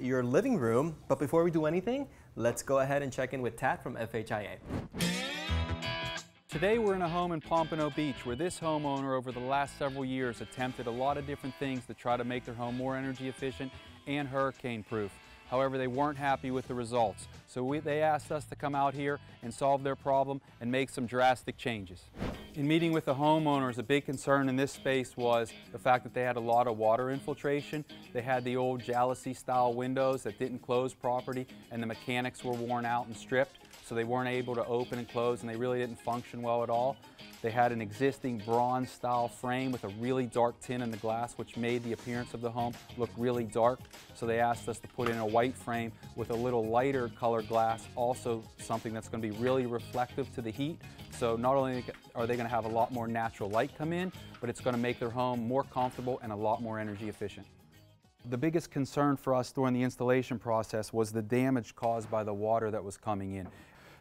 your living room. But before we do anything, let's go ahead and check in with Tat from FHIA. Today we're in a home in Pompano Beach where this homeowner over the last several years attempted a lot of different things to try to make their home more energy efficient and hurricane proof. However, they weren't happy with the results. So we, they asked us to come out here and solve their problem and make some drastic changes. In meeting with the homeowners, a big concern in this space was the fact that they had a lot of water infiltration. They had the old jalousie style windows that didn't close properly and the mechanics were worn out and stripped so they weren't able to open and close and they really didn't function well at all. They had an existing bronze style frame with a really dark tint in the glass which made the appearance of the home look really dark. So they asked us to put in a white frame with a little lighter colored glass, also something that's going to be really reflective to the heat. So not only are they going to have a lot more natural light come in, but it's going to make their home more comfortable and a lot more energy efficient. The biggest concern for us during the installation process was the damage caused by the water that was coming in.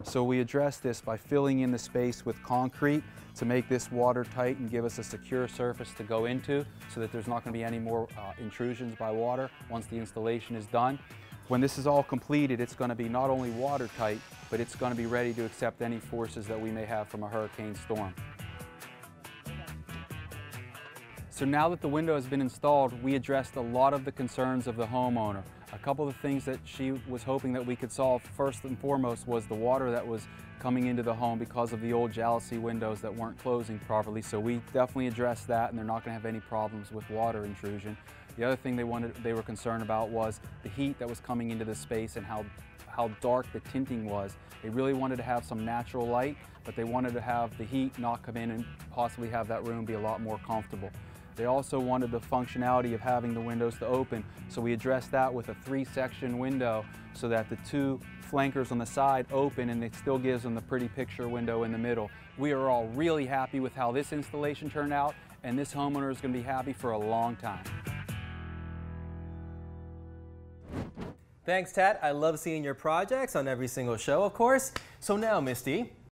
So we address this by filling in the space with concrete to make this watertight and give us a secure surface to go into so that there's not going to be any more uh, intrusions by water once the installation is done. When this is all completed, it's going to be not only watertight, but it's going to be ready to accept any forces that we may have from a hurricane storm. So now that the window has been installed, we addressed a lot of the concerns of the homeowner. A couple of the things that she was hoping that we could solve first and foremost was the water that was coming into the home because of the old jalousie windows that weren't closing properly. So we definitely addressed that and they're not going to have any problems with water intrusion. The other thing they wanted, they were concerned about was the heat that was coming into the space and how how dark the tinting was. They really wanted to have some natural light, but they wanted to have the heat not come in and possibly have that room be a lot more comfortable. They also wanted the functionality of having the windows to open, so we addressed that with a three-section window so that the two flankers on the side open and it still gives them the pretty picture window in the middle. We are all really happy with how this installation turned out, and this homeowner is going to be happy for a long time. Thanks, Tat. I love seeing your projects on every single show, of course. So now, Misty,